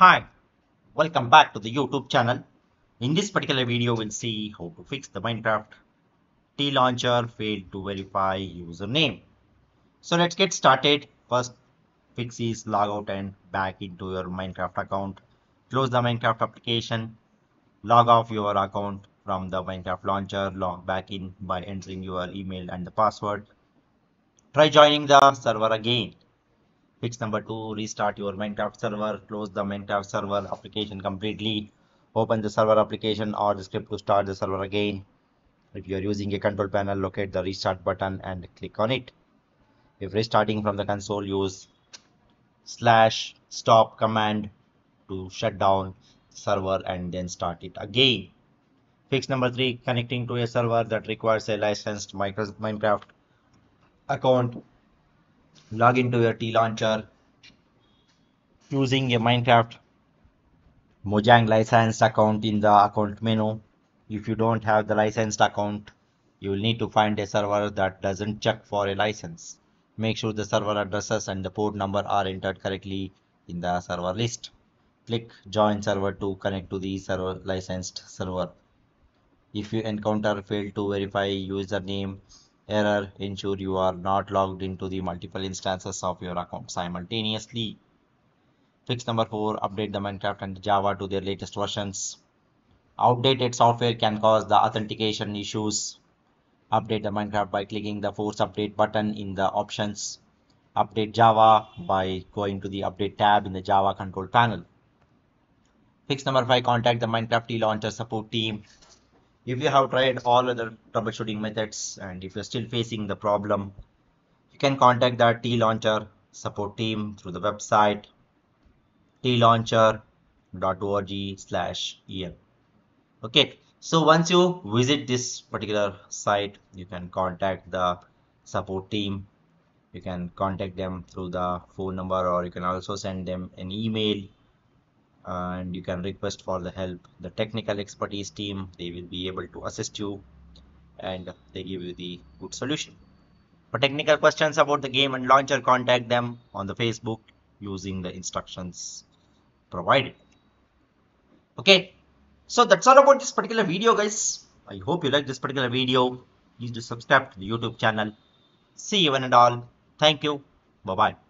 Hi, welcome back to the YouTube channel. In this particular video, we'll see how to fix the Minecraft TLauncher failed to verify username. So let's get started. First fix is log out and back into your Minecraft account. Close the Minecraft application. Log off your account from the Minecraft launcher. Log back in by entering your email and the password. Try joining the server again. Fix number two, restart your Minecraft server, close the Minecraft server application completely, open the server application or the script to start the server again. If you are using a control panel, locate the restart button and click on it. If restarting from the console, use slash stop command to shut down the server and then start it again. Fix number three, connecting to a server that requires a licensed Minecraft account log into your TLauncher using a Minecraft Mojang licensed account in the account menu. If you don't have the licensed account, you will need to find a server that doesn't check for a license. Make sure the server addresses and the port number are entered correctly in the server list. Click join server to connect to the server licensed server. If you encounter fail to verify username error ensure you are not logged into the multiple instances of your account simultaneously. Fix number four update the minecraft and java to their latest versions. Outdated software can cause the authentication issues. Update the minecraft by clicking the force update button in the options. Update java by going to the update tab in the java control panel. Fix number five contact the minecraft launcher support team if you have tried all other troubleshooting methods and if you're still facing the problem, you can contact the TLauncher support team through the website tlauncher.org slash en. Okay, so once you visit this particular site, you can contact the support team. You can contact them through the phone number or you can also send them an email and you can request for the help. The technical expertise team they will be able to assist you and they give you the good solution. For technical questions about the game and launcher contact them on the facebook using the instructions provided. Okay so that's all about this particular video guys. I hope you like this particular video. Please do subscribe to the youtube channel. See you one and all. Thank you. Bye bye